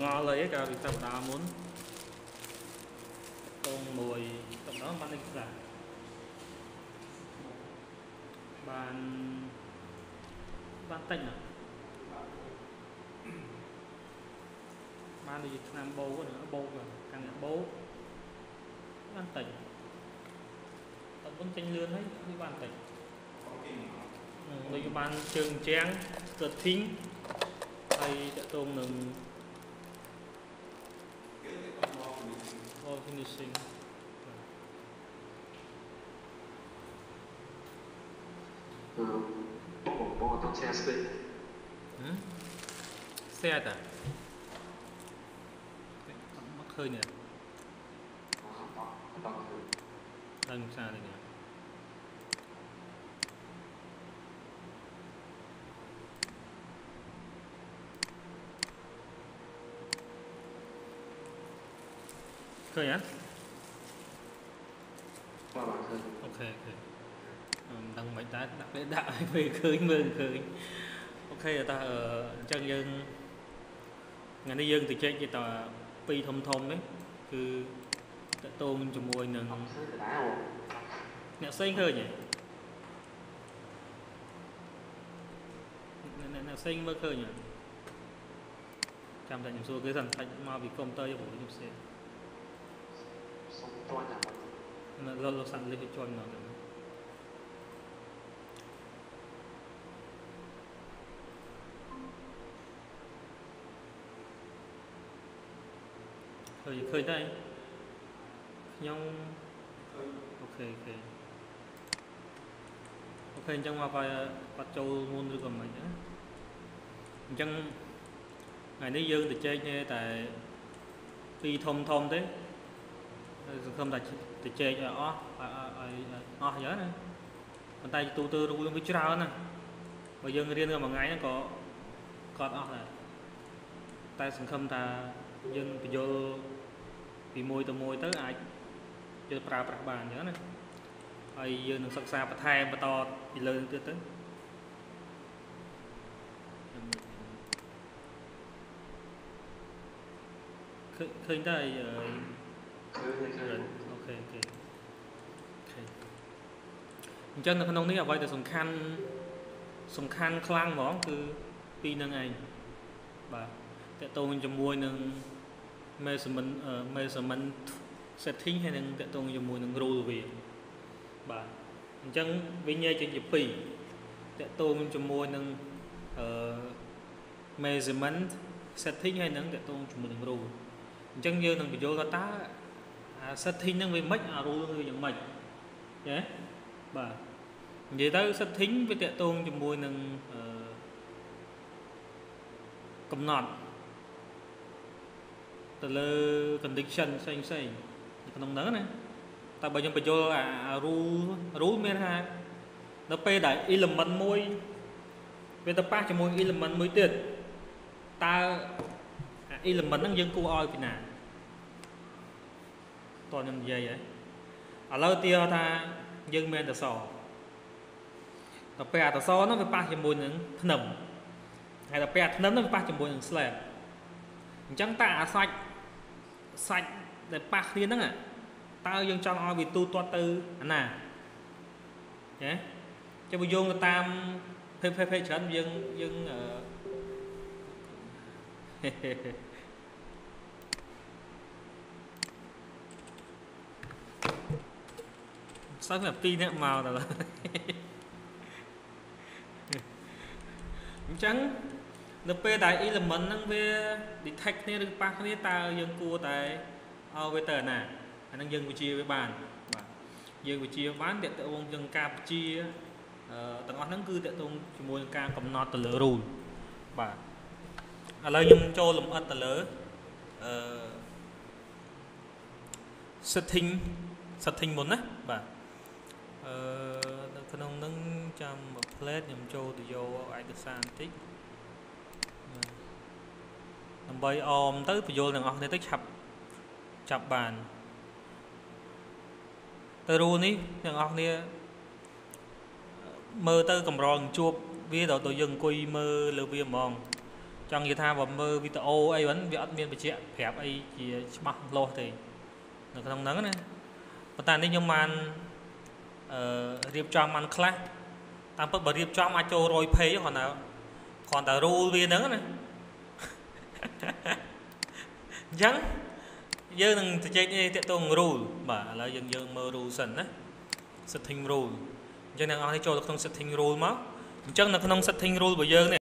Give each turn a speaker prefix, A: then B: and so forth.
A: ងល់អីកាលពីសប្តាហ៍មុនតងមួយតំណបាននេះខ្លះបានបានតិចណាបានដូចជាឆ្នាំបោកណាបោកកាន់តែបោកបានតិ 僕も僕とチェアステイ。んせやだ。เคยเนี่ยตั้งชาอะ
B: ไรเนี่ย khơi á? Qua
A: bạn khơi. Ok, ok. មិនដឹងមិនដែរដាក់ពេលដាក់ឲ្យពេលឃើញមើលឃើញអូខេតើអញ្ចឹងយើងថ្ងៃនេះយើងទៅចែកជាតពីរធំធំនេះគឺតកតងជាមួយនឹងអ្នកផ្សេងឃើញហ៎អ្នកផ្សេងមើលឃើញហ៎ចាំតែខ្ញុំសួរគេសិនថាមកពីកុំព្យូទ័រយកព្រោះខ្ញុំផ្សេង
B: សុំតន់ណា
A: មកលោកលោកសាន់លេខជន់មកទៅ ឃើញឃើញដែរខ្ញុំអូខេអូខេអូខេអញ្ចឹងមកបើបាត់ចូលមុនឬក៏មិនណាអញ្ចឹងថ្ងៃនេះយើងទៅជែកគ្នាតែពីរធំធំទេហើយសង្ឃឹមថាទៅជែកឲ្យអស់ឲ្យឲ្យឲ្យអស់យ៉ាងណាប៉ុន្តែទូទៅរូបវាច្រើនណាបើយើងរៀនក៏មួយថ្ងៃហ្នឹងក៏ក៏អត់អស់ដែរតែសង្ឃឹមថាយើងបញ្យល់ ពីមួយទៅមួយទៅអាចយកប្រើប្រាស់បានអញ្ចឹងណាហើយយើងនឹងសិក្សាបន្ថែមបន្តពីលើនឹងទៀតទៅឃើញដែរ OK OK អញ្ចឹងនៅក្នុងនេះអ្វីដែលសំខាន់សំខាន់ខ្លាំងហ្មងគឺពីរនឹងឯងបាទតកតងជាមួយនឹង measurement អឺ measurement setting ហើយនឹងតកតងជាមួយនឹង rule វាបាទអញ្ចឹងវាញែកចេញជាពីរតាក់តងជាមួយនឹងអឺ measurement setting ហើយនឹងតកតងជាមួយនឹង rule អញ្ចឹងយើងនឹងបញ្យល់ថាតើអា setting ហ្នឹងវាមិនអា rule វាយ៉ាងម៉េចចេះបាទនិយាយទៅ setting វាតកតងជាមួយនឹងអឺកំណត់ ទៅលើ condition ផ្សេងផ្សេងនៅក្នុងហ្នឹងណាតែបើយើងបញ្យល់អាអា rule rule មានថានៅពេលដែល element មួយវាទៅប៉ះជាមួយ element មួយទៀតតើអា element ហ្នឹងយើងគួរឲ្យពីណាតខ្ញុំនិយាយហើយឥឡូវទីថាយើងមានតសដល់ពេលអាតសហ្នឹងវាប៉ះជាមួយនឹងធ្នឹមហើយដល់ពេលអាធ្នឹមហ្នឹងវាប៉ះជាមួយនឹង slab អញ្ចឹងតើអាសាច់ សាច់ដែលប៉ះគ្នាហ្នឹងតើយើងចង់ឲ្យវាទូទាត់ទៅអាណាចេះចាំបើយោងទៅតាមភេទភេទភេទច្រើនយើងយើងអឺសឹងតែពីរនាក់មកដល់អញ្ចឹង នៅពេលដែល element ហ្នឹងវា detect គ្នាឬប៉ះគ្នាតើយើងគួរតែឲ្យវាទៅអាណាអាហ្នឹងយើងវិជាវាបានបាទយើងវិជាបានតកតងនឹងការវិជាអឺទាំងអស់ហ្នឹងគឺតកតងជាមួយនឹងការកំណត់ទៅលើ rule បាទឥឡូវខ្ញុំចូលលម្អិតទៅលើអឺ setting setting មុនណាបាទអឺនៅក្នុងហ្នឹងចាំមួយ plate ខ្ញុំចូលទៅយកឯកសារបន្តិចបាទ ដើម្បីអមទៅបញ្យល់ទាំងអស់គ្នាទៅឆាប់ចាប់បានទៅរូលនេះទាំងអស់គ្នាមើលទៅកម្រនឹងជួបវាដល់ទៅយើងអង្គុយមើលលើវាហ្មងចង់និយាយថាបើមើលវីដេអូអីហ្នឹងវាអត់មានបញ្ជាក់ប្រាប់អីជាច្បាស់លាស់ទេនៅក្នុងហ្នឹងណាប៉ុន្តែនេះខ្ញុំបានអឺរៀបចំបានខ្លះតាមពិតបើរៀបចំអាចចូល100 page គ្រាន់តែគ្រាន់តែ rule វាហ្នឹងណា អញ្ចឹងយើងនឹងជជែកនេះតាក់ទង rule បាទឥឡូវយើងយើងមើល rule សិនណា setting rule អញ្ចឹងអ្នកនរនេះចូលទៅក្នុង setting rule មកអញ្ចឹងនៅក្នុង setting rule របស់យើងនេះ